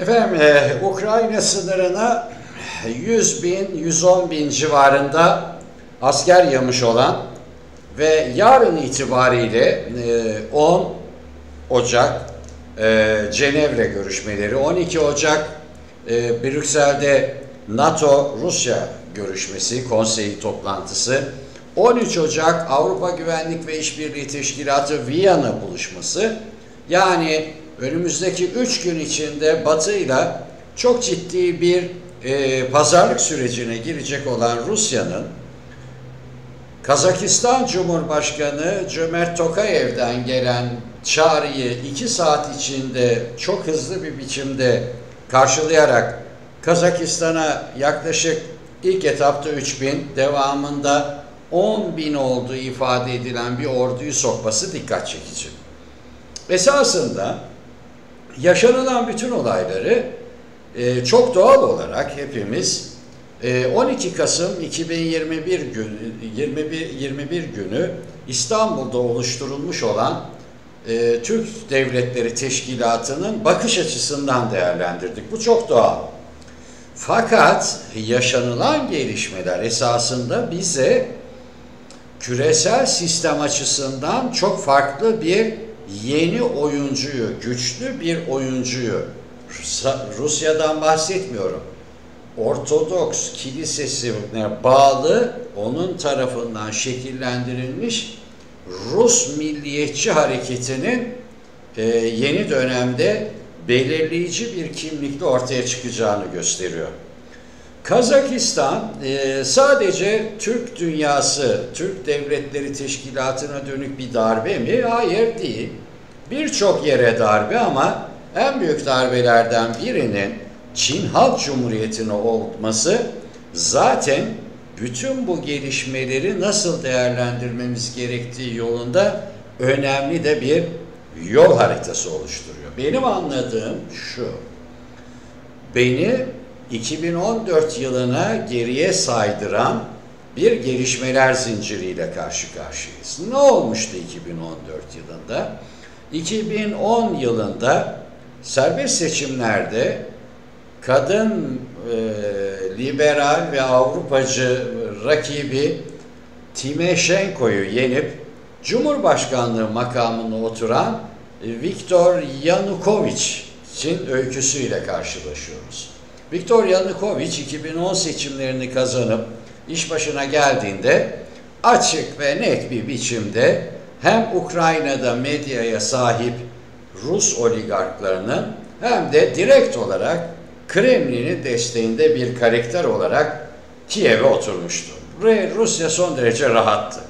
Efendim e, Ukrayna sınırına 100 bin, 110 bin civarında asker yamış olan ve yarın itibariyle e, 10 Ocak e, Cenevre görüşmeleri, 12 Ocak e, Brüksel'de NATO-Rusya görüşmesi, konseyi toplantısı, 13 Ocak Avrupa Güvenlik ve İşbirliği Teşkilatı Viyana buluşması, yani önümüzdeki 3 gün içinde Batı ile çok ciddi bir e, pazarlık sürecine girecek olan Rusya'nın Kazakistan Cumhurbaşkanı Cömert Tokayev'den gelen çağrıyı iki saat içinde çok hızlı bir biçimde karşılayarak Kazakistan'a yaklaşık ilk etapta 3 bin, devamında 10 bin olduğu ifade edilen bir orduyu sokması dikkat çekici. Esasında yaşanılan bütün olayları e, çok doğal olarak hepimiz e, 12 Kasım 2021 gün 21 21 günü İstanbul'da oluşturulmuş olan e, Türk Devletleri Teşkilatı'nın bakış açısından değerlendirdik. Bu çok doğal. Fakat yaşanılan gelişmeler esasında bize küresel sistem açısından çok farklı bir yeni oyuncuyu, güçlü bir oyuncuyu, Rusya'dan bahsetmiyorum. Ortodoks kilisesine bağlı onun tarafından şekillendirilmiş Rus milliyetçi hareketinin e, yeni dönemde belirleyici bir kimlikle ortaya çıkacağını gösteriyor. Kazakistan e, sadece Türk dünyası, Türk devletleri teşkilatına dönük bir darbe mi? Hayır değil. Birçok yere darbe ama en büyük darbelerden birinin Çin Halk Cumhuriyeti'ne olması zaten bütün bu gelişmeleri nasıl değerlendirmemiz gerektiği yolunda önemli de bir yol haritası oluşturuyor. Benim anladığım şu. Beni 2014 yılına geriye saydıran bir gelişmeler zinciriyle karşı karşıyayız. Ne olmuştu 2014 yılında? 2010 yılında serbest seçimlerde kadın e, liberal ve Avrupacı rakibi Timoshenko'yu yenip Cumhurbaşkanlığı makamına oturan Viktor Yanukovycz'in öyküsüyle karşılaşıyoruz. Viktor Yanukovic 2010 seçimlerini kazanıp iş başına geldiğinde açık ve net bir biçimde hem Ukrayna'da medyaya sahip Rus oligarklarının hem de direkt olarak Kremlin'in desteğinde bir karakter olarak Kiev'e oturmuştu. Ve Rusya son derece rahattı.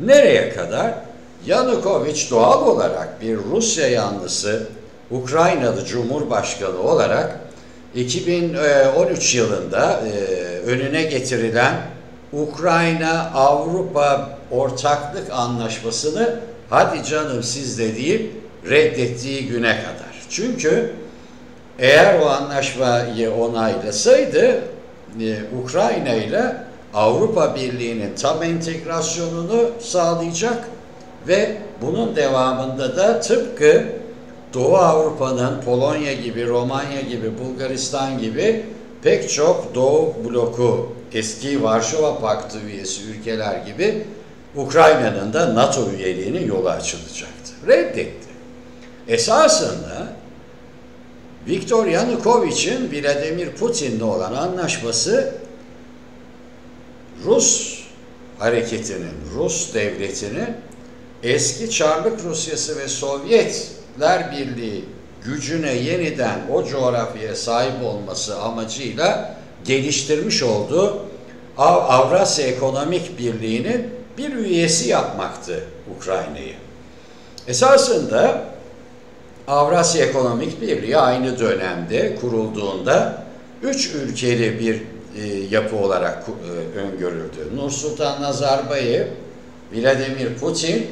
Nereye kadar? Yanukovic doğal olarak bir Rusya yanlısı Ukraynalı Cumhurbaşkanı olarak 2013 yılında e, önüne getirilen Ukrayna-Avrupa ortaklık anlaşmasını hadi canım siz de deyip reddettiği güne kadar. Çünkü eğer o anlaşmayı onaylasaydı e, Ukrayna ile Avrupa Birliği'nin tam entegrasyonunu sağlayacak ve bunun devamında da tıpkı Doğu Avrupa'nın Polonya gibi, Romanya gibi, Bulgaristan gibi pek çok Doğu bloku eski Varşova Paktı üyesi ülkeler gibi Ukrayna'nın da NATO üyeliğinin yolu açılacaktı. Reddetti. Esasında Viktor Yanukovic'in Vladimir Putin'le olan anlaşması Rus hareketinin, Rus devletinin eski Çarlık Rusyası ve Sovyetler Birliği gücüne yeniden o coğrafyaya sahip olması amacıyla geliştirmiş olduğu Avrasya Ekonomik Birliği'nin bir üyesi yapmaktı Ukrayna'yı. Esasında Avrasya Ekonomik Birliği aynı dönemde kurulduğunda üç ülkeli bir e, yapı olarak e, öngörüldü. Nursultan Nazarbayev, Vladimir Putin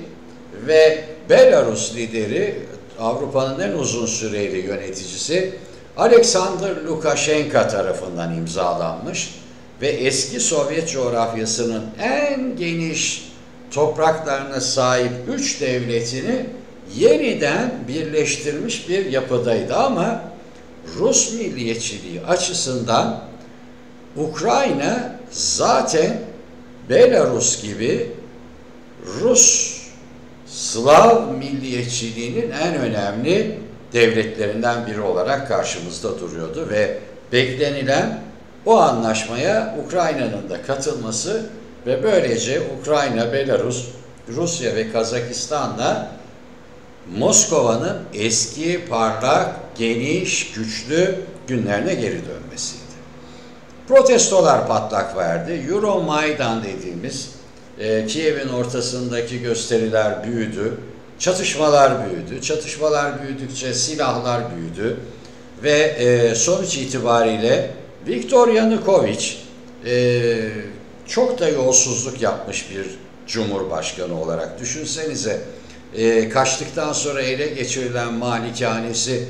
ve Belarus lideri Avrupa'nın en uzun süreli yöneticisi Alexander Lukashenko tarafından imzalanmış ve eski Sovyet coğrafyasının en geniş topraklarına sahip üç devletini yeniden birleştirmiş bir yapıdaydı. Ama Rus milliyetçiliği açısından Ukrayna zaten Belarus gibi Rus Slav milliyetçiliğinin en önemli devletlerinden biri olarak karşımızda duruyordu ve beklenilen o anlaşmaya Ukrayna'nın da katılması ve böylece Ukrayna, Belarus, Rusya ve Kazakistan'la Moskova'nın eski, parlak, geniş, güçlü günlerine geri dönmesiydi. Protestolar patlak verdi. Euromaidan dediğimiz e, Kiev'in ortasındaki gösteriler büyüdü. Çatışmalar büyüdü. Çatışmalar büyüdükçe silahlar büyüdü. Ve e, sonuç itibariyle Viktor Yanukovych e, çok da yolsuzluk yapmış bir cumhurbaşkanı olarak düşünsenize e, kaçtıktan sonra ele geçirilen malikanesi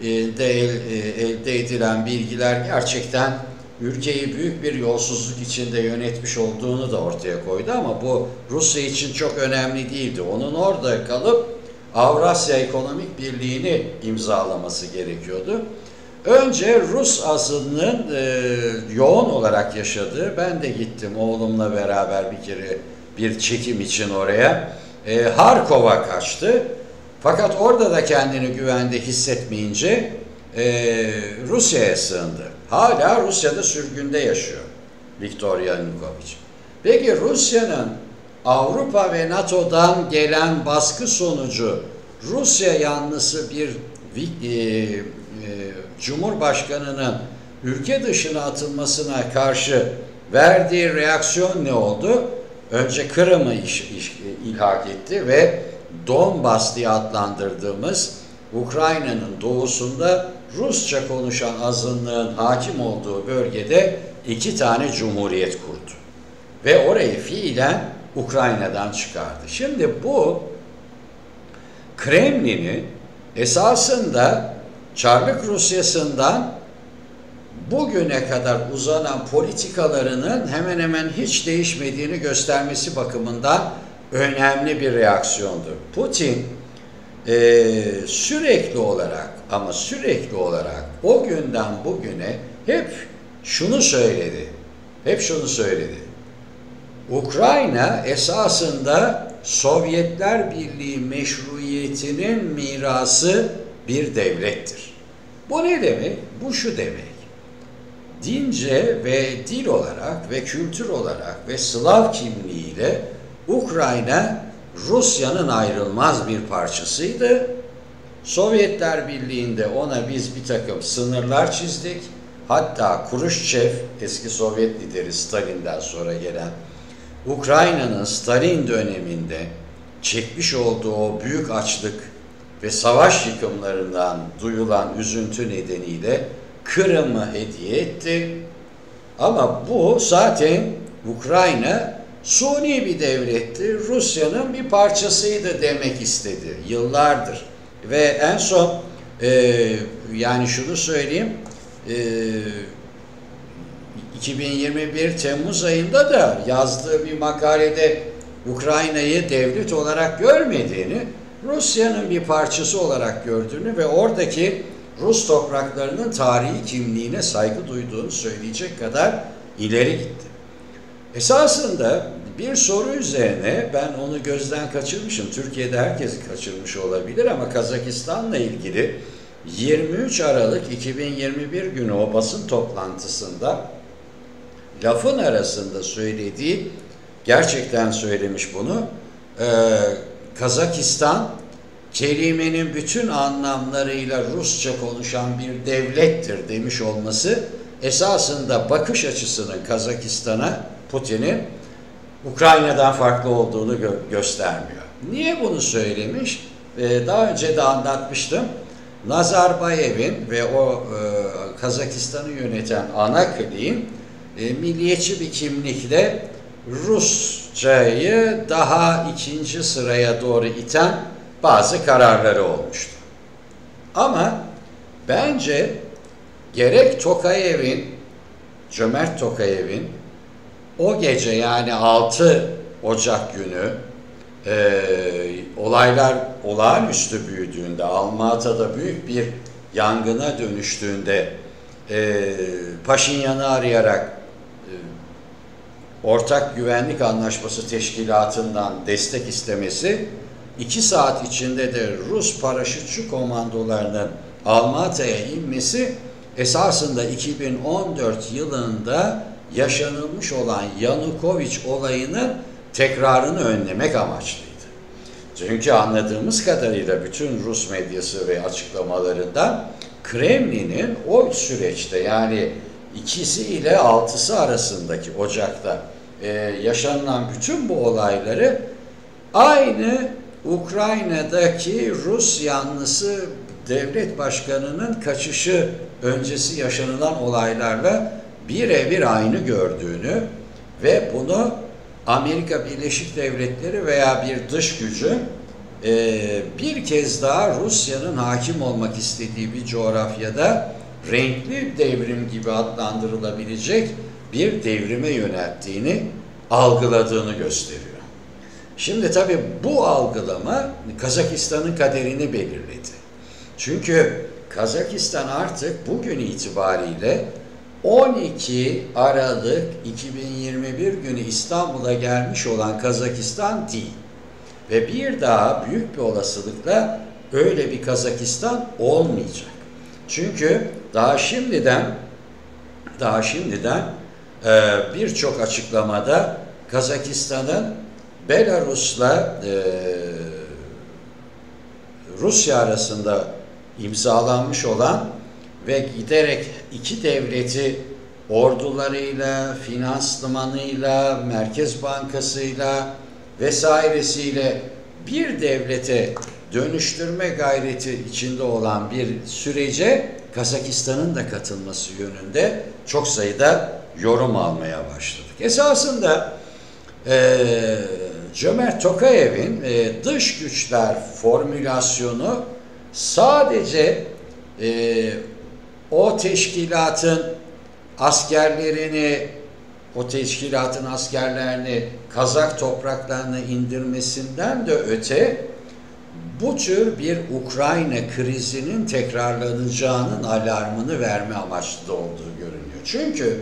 e, de e, elde edilen bilgiler gerçekten ülkeyi büyük bir yolsuzluk içinde yönetmiş olduğunu da ortaya koydu ama bu Rusya için çok önemli değildi. Onun orada kalıp Avrasya Ekonomik Birliği'ni imzalaması gerekiyordu. Önce Rus azınlığın e, yoğun olarak yaşadığı, ben de gittim oğlumla beraber bir kere bir çekim için oraya. E, Harkov'a kaçtı. Fakat orada da kendini güvende hissetmeyince e, Rusya'ya sığındı. Hala Rusya'da sürgünde yaşıyor Viktor Yanukovych. Peki Rusya'nın Avrupa ve NATO'dan gelen baskı sonucu Rusya yanlısı bir e, e, Cumhurbaşkanı'nın ülke dışına atılmasına karşı verdiği reaksiyon ne oldu? Önce Kırım'ı iş, ilhak etti ve Donbas diye adlandırdığımız Ukrayna'nın doğusunda Rusça konuşan azınlığın hakim olduğu bölgede iki tane cumhuriyet kurdu. Ve orayı fiilen Ukrayna'dan çıkardı. Şimdi bu Kremlin'i esasında Çarlık Rusyası'ndan bugüne kadar uzanan politikalarının hemen hemen hiç değişmediğini göstermesi bakımından önemli bir reaksiyondur. Putin e, sürekli olarak ama sürekli olarak o günden bugüne hep şunu söyledi. Hep şunu söyledi. Ukrayna esasında Sovyetler Birliği meşruiyetinin mirası bir devlettir. Bu ne demek? Bu şu demek. Dince ve dil olarak ve kültür olarak ve Slav kimliğiyle Ukrayna Rusya'nın ayrılmaz bir parçasıydı. Sovyetler Birliği'nde ona biz bir takım sınırlar çizdik. Hatta Khrushchev, eski Sovyet lideri Stalin'den sonra gelen Ukrayna'nın Stalin döneminde çekmiş olduğu o büyük açlık ve savaş yıkımlarından duyulan üzüntü nedeniyle Kırım'ı hediye etti. Ama bu zaten Ukrayna suni bir devletti. Rusya'nın bir parçasıydı demek istedi yıllardır. Ve en son e, yani şunu söyleyeyim e, 2021 Temmuz ayında da yazdığı bir makalede Ukrayna'yı devlet olarak görmediğini, Rusya'nın bir parçası olarak gördüğünü ve oradaki Rus topraklarının tarihi kimliğine saygı duyduğunu söyleyecek kadar ileri gitti. Esasında bir soru üzerine ben onu gözden kaçırmışım. Türkiye'de herkes kaçırmış olabilir ama Kazakistan'la ilgili 23 Aralık 2021 günü o basın toplantısında lafın arasında söylediği gerçekten söylemiş bunu. Ee, Kazakistan kelimenin bütün anlamlarıyla Rusça konuşan bir devlettir demiş olması esasında bakış açısının Kazakistan'a Putin'in Ukrayna'dan farklı olduğunu gö göstermiyor. Niye bunu söylemiş? Ee, daha önce de anlatmıştım. Nazarbayev'in ve o e, Kazakistan'ı yöneten ana kliğin e, milliyetçi bir kimlikle Rusçayı daha ikinci sıraya doğru iten bazı kararları olmuştu. Ama bence gerek Tokayev'in, Cömert Tokayev'in o gece yani 6 Ocak günü e, olaylar olağanüstü büyüdüğünde Almata'da büyük bir yangına dönüştüğünde e, Paşinyan'ı arayarak e, Ortak Güvenlik Anlaşması Teşkilatı'ndan destek istemesi, iki saat içinde de Rus paraşütçü komandolarının Almata'ya inmesi esasında 2014 yılında yaşanılmış olan Yanukovic olayının tekrarını önlemek amaçlıydı. Çünkü anladığımız kadarıyla bütün Rus medyası ve açıklamalarında Kremlin'in o süreçte yani ikisi ile altısı arasındaki Ocak'ta e, yaşanılan bütün bu olayları aynı Ukrayna'daki Rus yanlısı devlet başkanının kaçışı öncesi yaşanılan olaylarla birebir aynı gördüğünü ve bunu Amerika Birleşik Devletleri veya bir dış gücü e, bir kez daha Rusya'nın hakim olmak istediği bir coğrafyada renkli devrim gibi adlandırılabilecek bir devrime yönelttiğini algıladığını gösteriyor. Şimdi tabi bu algılama Kazakistan'ın kaderini belirledi. Çünkü Kazakistan artık bugün itibariyle 12 Aralık 2021 günü İstanbul'a gelmiş olan Kazakistan değil. Ve bir daha büyük bir olasılıkla öyle bir Kazakistan olmayacak. Çünkü daha şimdiden daha şimdiden e, birçok açıklamada Kazakistan'ın Belarus'la e, Rusya arasında imzalanmış olan ve giderek iki devleti ordularıyla, finansmanıyla, Merkez Bankası'yla vesairesiyle bir devlete dönüştürme gayreti içinde olan bir sürece Kazakistan'ın da katılması yönünde çok sayıda yorum almaya başladık. Esasında e, Cömert Tokayev'in e, dış güçler formülasyonu sadece e, o teşkilatın askerlerini o teşkilatın askerlerini Kazak topraklarına indirmesinden de öte bu tür bir Ukrayna krizinin tekrarlanacağının alarmını verme amaçlı da olduğu görünüyor. Çünkü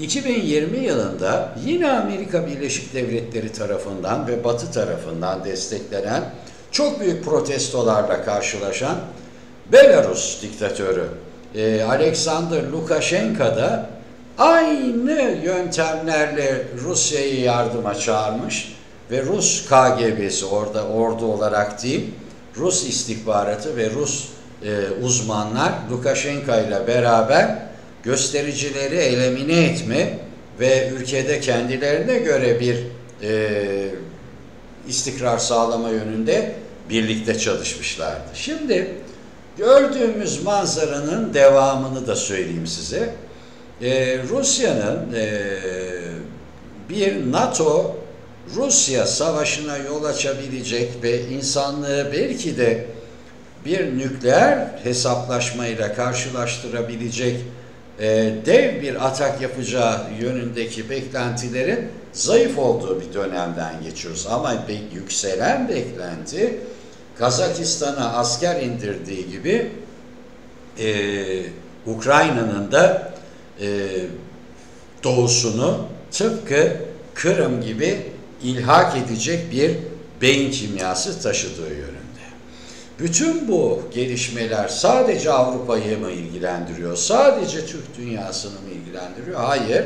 2020 yılında yine Amerika Birleşik Devletleri tarafından ve Batı tarafından desteklenen çok büyük protestolarla karşılaşan Belarus diktatörü e, Alexander Lukashenko da aynı yöntemlerle Rusya'yı yardıma çağırmış ve Rus KGB'si orada ordu olarak değil, Rus istihbaratı ve Rus e, uzmanlar Lukashenko ile beraber göstericileri elemine etme ve ülkede kendilerine göre bir e, istikrar sağlama yönünde birlikte çalışmışlardı. Şimdi gördüğümüz manzaranın devamını da söyleyeyim size. Ee, Rusya'nın e, bir NATO Rusya savaşına yol açabilecek ve insanlığı belki de bir nükleer hesaplaşmayla karşılaştırabilecek e, dev bir atak yapacağı yönündeki beklentilerin zayıf olduğu bir dönemden geçiyoruz. Ama yükselen beklenti Kazakistan'a asker indirdiği gibi e, Ukrayna'nın da e, doğusunu tıpkı Kırım gibi ilhak edecek bir beyin kimyası taşıdığı yönünde. Bütün bu gelişmeler sadece Avrupa'yı mı ilgilendiriyor? Sadece Türk dünyasını mı ilgilendiriyor? Hayır.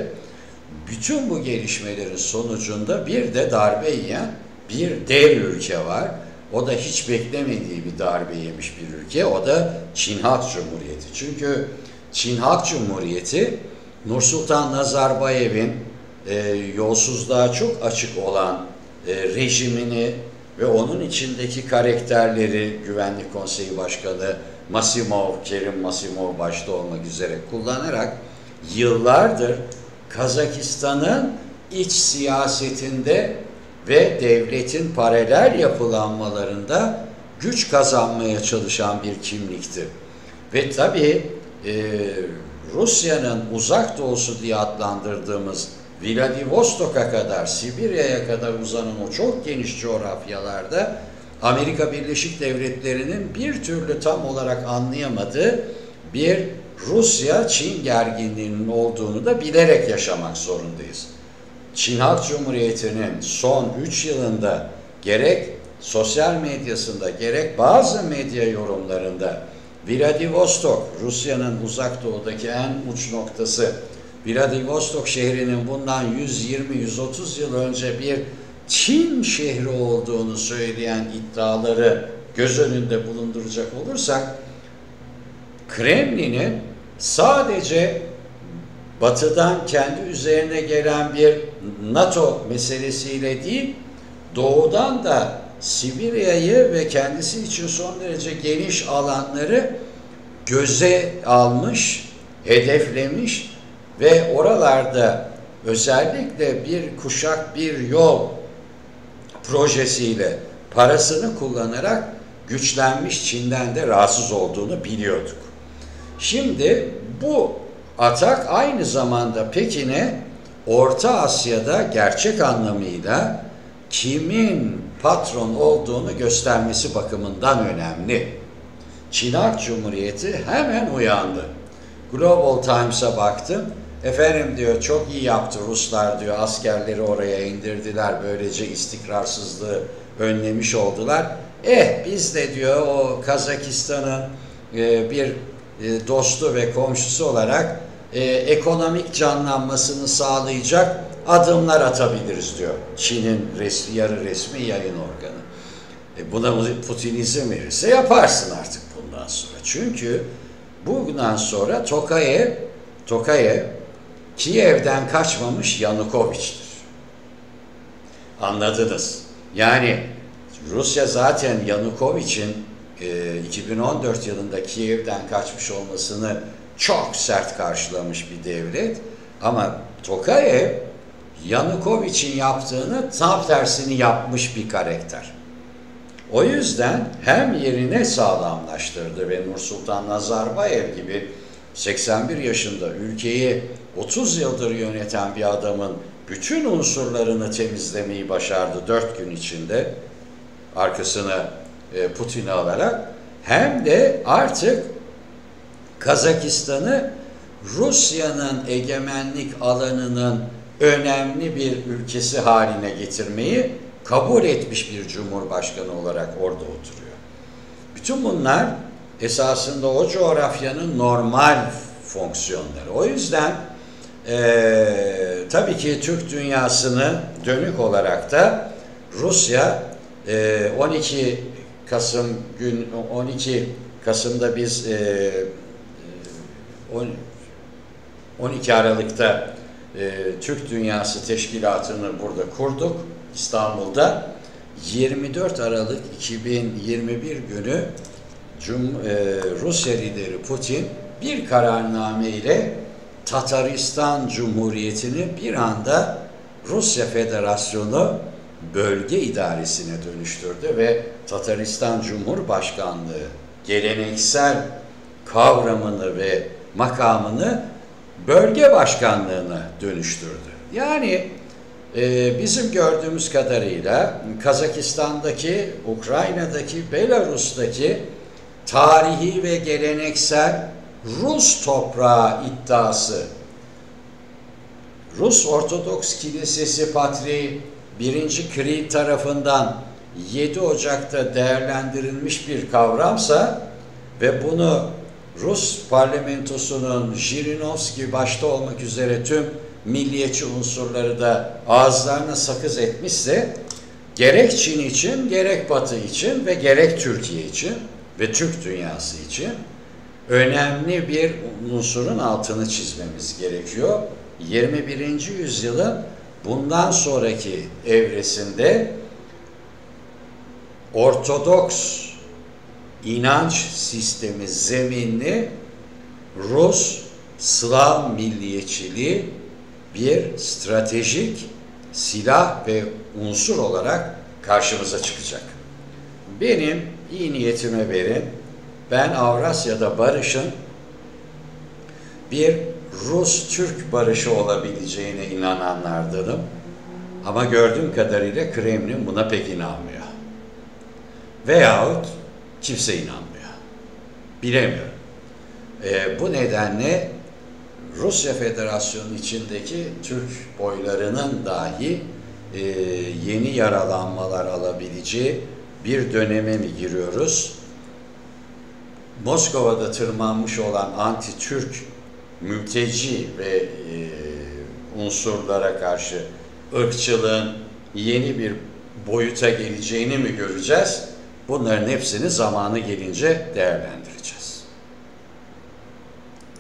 Bütün bu gelişmelerin sonucunda bir de darbe yiyen bir dev ülke var. O da hiç beklemediği bir darbe yemiş bir ülke. O da Çin Halk Cumhuriyeti. Çünkü Çin Halk Cumhuriyeti Nursultan Nazarbayev'in e, yolsuzluğa çok açık olan e, rejimini ve onun içindeki karakterleri Güvenlik Konseyi Başkanı Masimov, Kerim Masimov başta olmak üzere kullanarak yıllardır Kazakistan'ın iç siyasetinde ve devletin paralel yapılanmalarında güç kazanmaya çalışan bir kimlikti. Ve tabii e, Rusya'nın uzak doğusu diye adlandırdığımız Vladivostok'a kadar, Sibirya'ya kadar uzanan o çok geniş coğrafyalarda Amerika Birleşik Devletleri'nin bir türlü tam olarak anlayamadığı bir Rusya-Çin gerginliğinin olduğunu da bilerek yaşamak zorundayız. Çin Halk Cumhuriyeti'nin son 3 yılında gerek sosyal medyasında gerek bazı medya yorumlarında Vladivostok, Rusya'nın uzak doğudaki en uç noktası, Vladivostok şehrinin bundan 120-130 yıl önce bir Çin şehri olduğunu söyleyen iddiaları göz önünde bulunduracak olursak, Kremlin'in sadece batıdan kendi üzerine gelen bir NATO meselesiyle değil, doğudan da Sibirya'yı ve kendisi için son derece geniş alanları göze almış, hedeflemiş ve oralarda özellikle bir kuşak bir yol projesiyle parasını kullanarak güçlenmiş Çin'den de rahatsız olduğunu biliyorduk. Şimdi bu atak aynı zamanda Pekin'e Orta Asya'da gerçek anlamıyla kimin patron olduğunu göstermesi bakımından önemli. Çin Halk Cumhuriyeti hemen uyandı. Global Times'a baktım. Efendim diyor çok iyi yaptı Ruslar diyor askerleri oraya indirdiler böylece istikrarsızlığı önlemiş oldular. Eh biz de diyor o Kazakistan'ın e, bir e, dostu ve komşusu olarak e, ekonomik canlanmasını sağlayacak adımlar atabiliriz diyor. Çin'in resmi, yarı resmi yayın organı. E buna Putin izin verirse yaparsın artık bundan sonra. Çünkü bundan sonra Tokayev, Tokayev Kiev'den kaçmamış Yanukovych'tir. Anladınız. Yani Rusya zaten Yanukovych'in e, 2014 yılında Kiev'den kaçmış olmasını çok sert karşılamış bir devlet. Ama Tokayev Yanukovych'in yaptığını tam tersini yapmış bir karakter. O yüzden hem yerine sağlamlaştırdı ve Nursultan Nazarbayev gibi 81 yaşında ülkeyi 30 yıldır yöneten bir adamın bütün unsurlarını temizlemeyi başardı 4 gün içinde arkasına e, Putin'i alarak hem de artık Kazakistan'ı Rusya'nın egemenlik alanının önemli bir ülkesi haline getirmeyi kabul etmiş bir cumhurbaşkanı olarak orada oturuyor. Bütün bunlar esasında o coğrafyanın normal fonksiyonları. O yüzden e, tabii ki Türk dünyasını dönük olarak da Rusya e, 12 Kasım gün 12 Kasım'da biz e, 12 Aralık'ta e, Türk Dünyası Teşkilatı'nı burada kurduk İstanbul'da. 24 Aralık 2021 günü Cum, e, Rusya lideri Putin bir kararname ile Tataristan Cumhuriyeti'ni bir anda Rusya Federasyonu bölge idaresine dönüştürdü ve Tataristan Cumhurbaşkanlığı geleneksel kavramını ve makamını bölge başkanlığına dönüştürdü. Yani e, bizim gördüğümüz kadarıyla Kazakistan'daki, Ukrayna'daki, Belarus'taki tarihi ve geleneksel Rus toprağı iddiası Rus Ortodoks Kilisesi Patriği 1. Kirill tarafından 7 Ocak'ta değerlendirilmiş bir kavramsa ve bunu Rus parlamentosunun Jirinovski başta olmak üzere tüm milliyetçi unsurları da ağızlarına sakız etmişse gerek Çin için, gerek Batı için ve gerek Türkiye için ve Türk dünyası için önemli bir unsurun altını çizmemiz gerekiyor. 21. yüzyılın bundan sonraki evresinde Ortodoks inanç sistemi zeminli Rus Slav milliyetçiliği bir stratejik silah ve unsur olarak karşımıza çıkacak. Benim iyi niyetime verin, ben Avrasya'da barışın bir Rus-Türk barışı olabileceğine inananlardanım. Ama gördüğüm kadarıyla Kremlin buna pek inanmıyor. Veyahut kimse inanmıyor. Bilemiyorum. E, bu nedenle Rusya Federasyonu içindeki Türk boylarının dahi e, yeni yaralanmalar alabileceği bir döneme mi giriyoruz? Moskova'da tırmanmış olan anti-Türk mülteci ve e, unsurlara karşı ırkçılığın yeni bir boyuta geleceğini mi göreceğiz? Bunların hepsini zamanı gelince değerlendireceğiz.